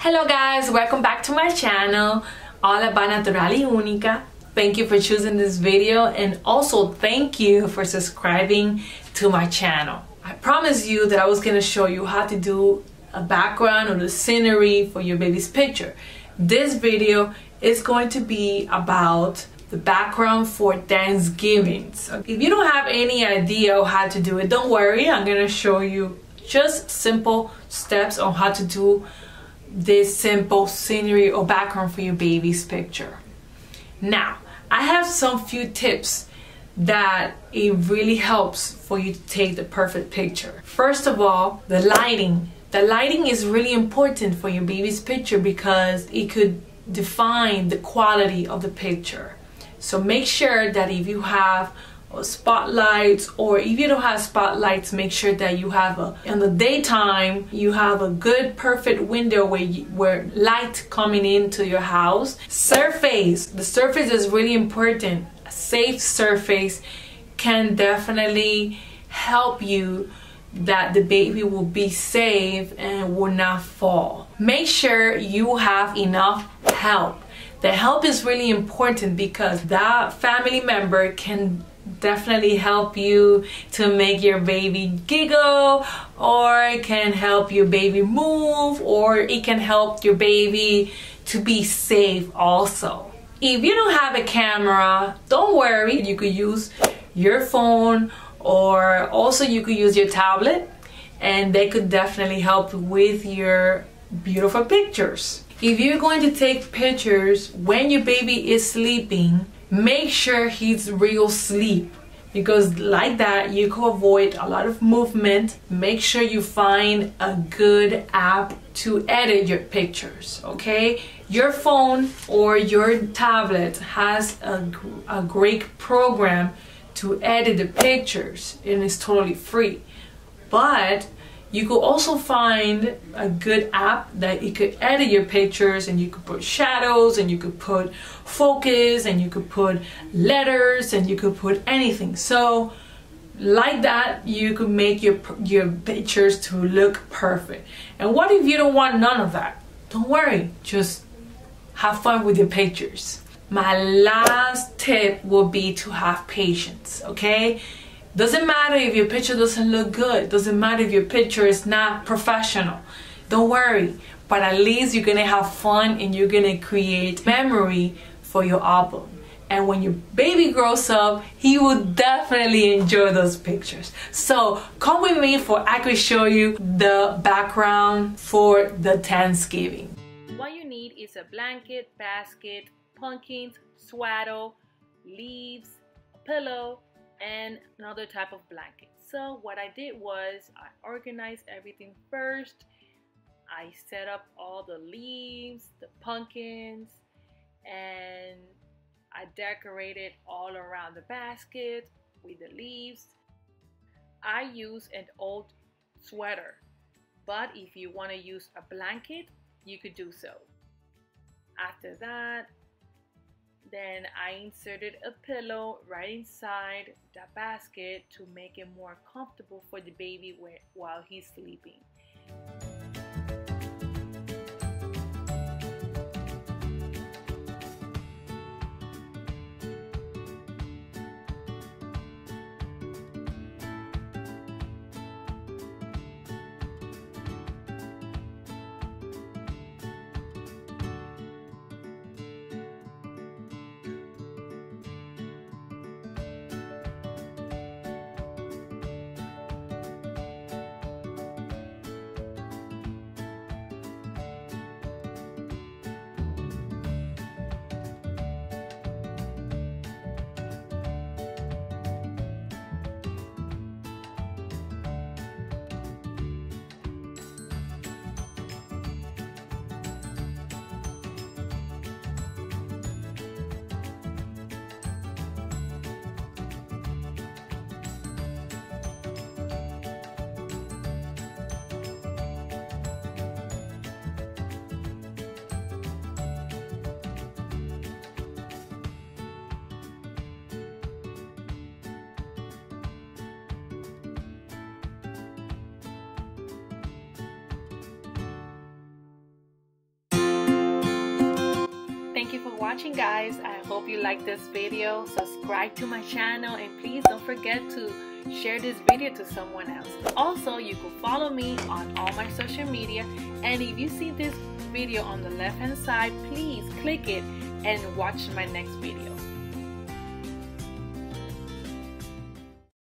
Hello guys, welcome back to my channel, all about natural y única. Thank you for choosing this video and also thank you for subscribing to my channel. I promised you that I was gonna show you how to do a background or the scenery for your baby's picture. This video is going to be about the background for Thanksgiving. So if you don't have any idea how to do it, don't worry, I'm gonna show you just simple steps on how to do this simple scenery or background for your baby's picture. Now, I have some few tips that it really helps for you to take the perfect picture. First of all, the lighting. The lighting is really important for your baby's picture because it could define the quality of the picture. So make sure that if you have spotlights or if you don't have spotlights make sure that you have a in the daytime you have a good perfect window where you, where light coming into your house. Surface the surface is really important. A safe surface can definitely help you that the baby will be safe and will not fall. Make sure you have enough help the help is really important because that family member can definitely help you to make your baby giggle or it can help your baby move or it can help your baby to be safe also. If you don't have a camera, don't worry, you could use your phone or also you could use your tablet and they could definitely help with your beautiful pictures. If you're going to take pictures when your baby is sleeping, make sure he's real sleep. Because like that you can avoid a lot of movement. Make sure you find a good app to edit your pictures okay? Your phone or your tablet has a, a great program to edit the pictures and it's totally free. But you could also find a good app that you could edit your pictures and you could put shadows and you could put focus and you could put letters and you could put anything. So like that you could make your your pictures to look perfect. And what if you don't want none of that? Don't worry, just have fun with your pictures. My last tip will be to have patience, okay? Doesn't matter if your picture doesn't look good. Doesn't matter if your picture is not professional. Don't worry. But at least you're gonna have fun and you're gonna create memory for your album. And when your baby grows up, he will definitely enjoy those pictures. So come with me for I could show you the background for the Thanksgiving. What you need is a blanket, basket, pumpkins, swaddle, leaves, pillow, and another type of blanket. So what I did was I organized everything first. I set up all the leaves, the pumpkins, and I decorated all around the basket with the leaves. I use an old sweater, but if you want to use a blanket, you could do so. After that, then I inserted a pillow right inside the basket to make it more comfortable for the baby while he's sleeping. Watching guys. I hope you like this video. Subscribe to my channel and please don't forget to share this video to someone else. Also, you can follow me on all my social media and if you see this video on the left hand side, please click it and watch my next video.